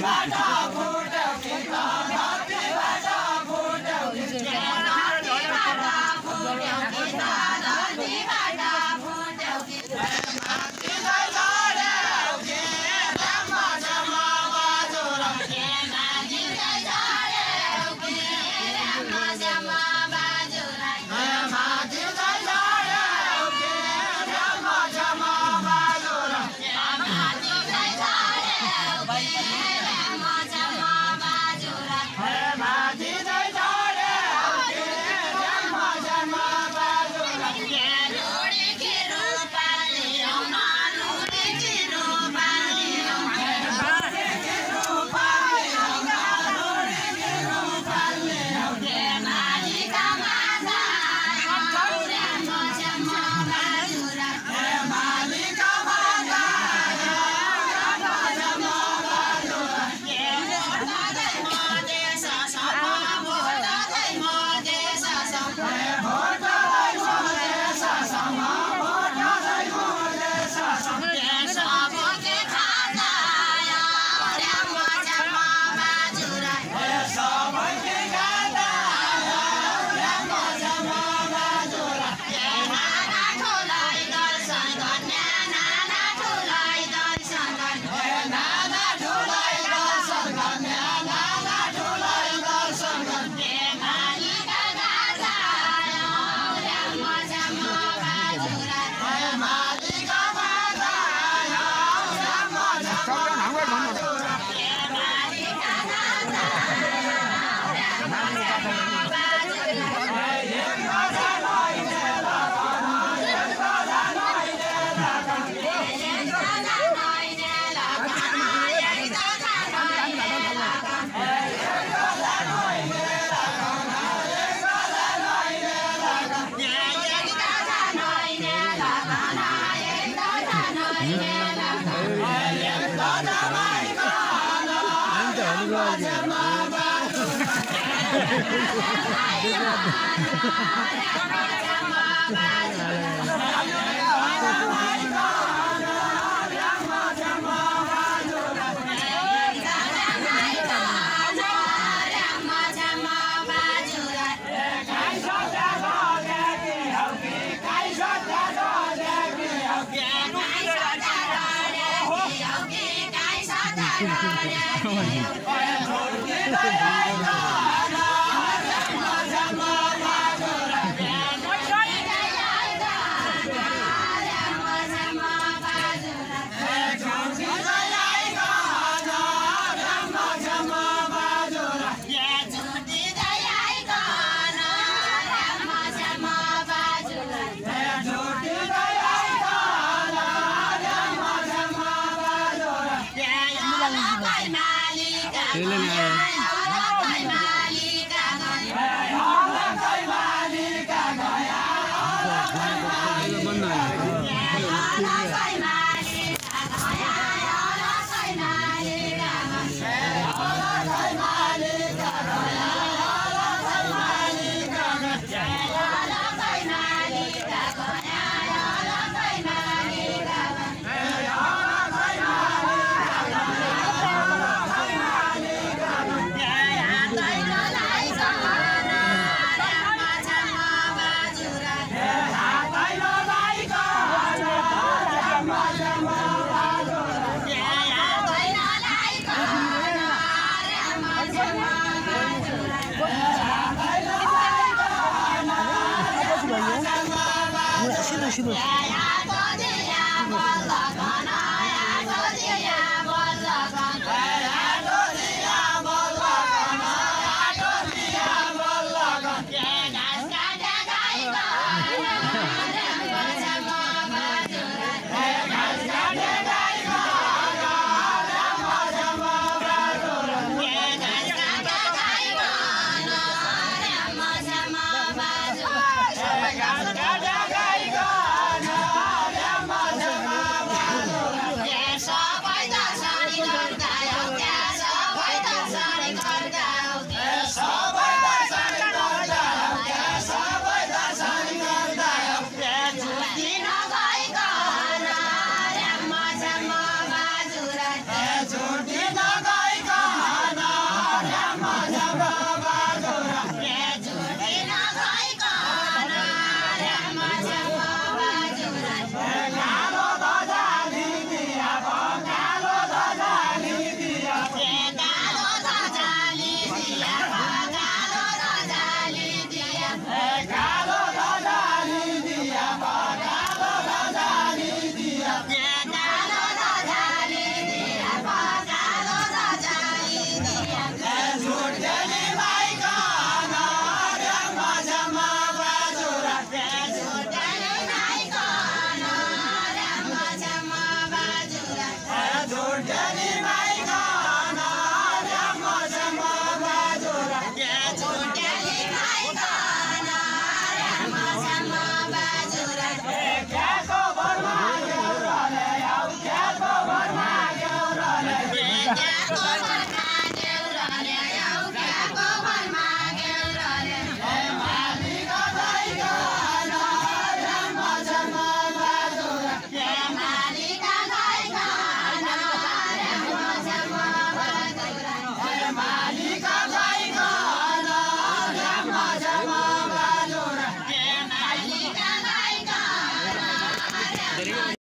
my Jamaica. 祝大家新年快乐祝大新年快乐 Dali na. 去吧。